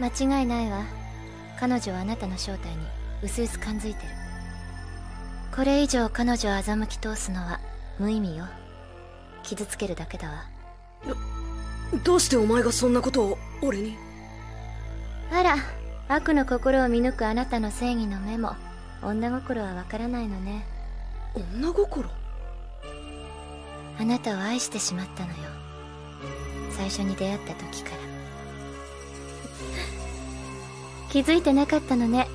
間違いないわ。彼女はあなたの正体に薄々感づいてる。これ以上彼女を欺き通すのは無意味よ。傷つけるだけだわ。どうしてお前がそんなことを俺に？あら悪の心を見抜くあなたの正義の目も女心はわからないのね。女心？あなたを愛してしまったのよ。最初に出会った時から気づいてなかったのね。